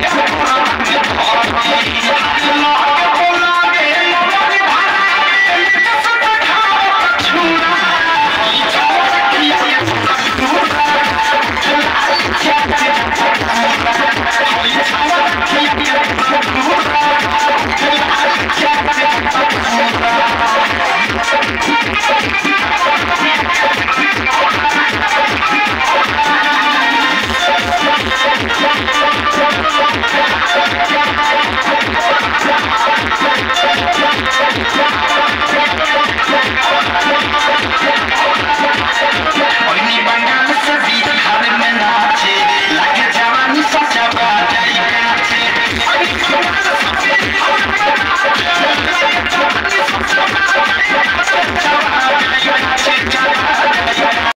Yeah.